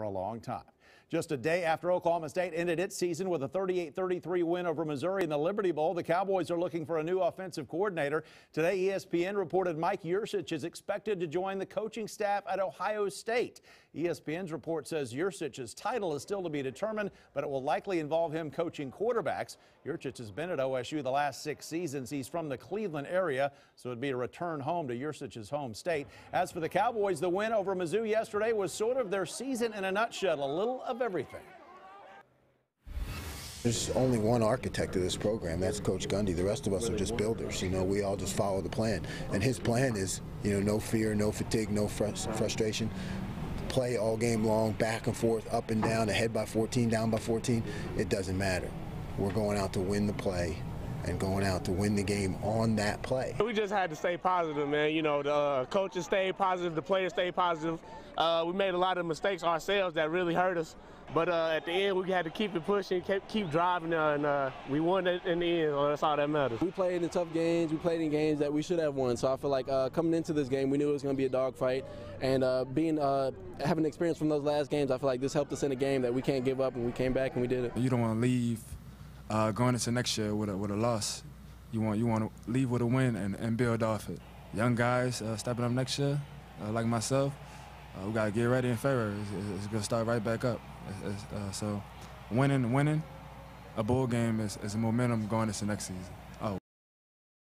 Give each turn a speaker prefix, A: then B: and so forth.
A: for a long time. Just a day after Oklahoma State ended its season with a 38-33 win over Missouri in the Liberty Bowl, the Cowboys are looking for a new offensive coordinator. Today, ESPN reported Mike Yurcich is expected to join the coaching staff at Ohio State. ESPN's report says Yurcich's title is still to be determined, but it will likely involve him coaching quarterbacks. Yurcich has been at OSU the last six seasons. He's from the Cleveland area, so it'd be a return home to Yurcich's home state. As for the Cowboys, the win over Mizzou yesterday was sort of their season in a nutshell, a little of everything.
B: There's only one architect of this program. That's Coach Gundy. The rest of us are just builders. You know, we all just follow the plan. And his plan is, you know, no fear, no fatigue, no frustration. Play all game long, back and forth, up and down, ahead by 14, down by 14. It doesn't matter. We're going out to win the play and going out to win the game on that play.
C: We just had to stay positive, man. You know, the uh, coaches stayed positive, the players stayed positive. Uh, we made a lot of mistakes ourselves that really hurt us. But uh, at the end, we had to keep it pushing, keep, keep driving, uh, and uh, we won it in the end. that's all that matters.
D: We played in tough games. We played in games that we should have won. So I feel like uh, coming into this game, we knew it was going to be a dogfight. And uh, being having experience from those last games, I feel like this helped us in a game that we can't give up, and we came back and we did it.
E: You don't want to leave uh, going into next year with a, with a loss. You want you want to leave with a win and, and build off it. Young guys uh, stepping up next year, uh, like myself, uh, we got to get ready in February. It's, it's going to start right back up. It's, uh, so winning, winning a bowl game is, is momentum going into next season.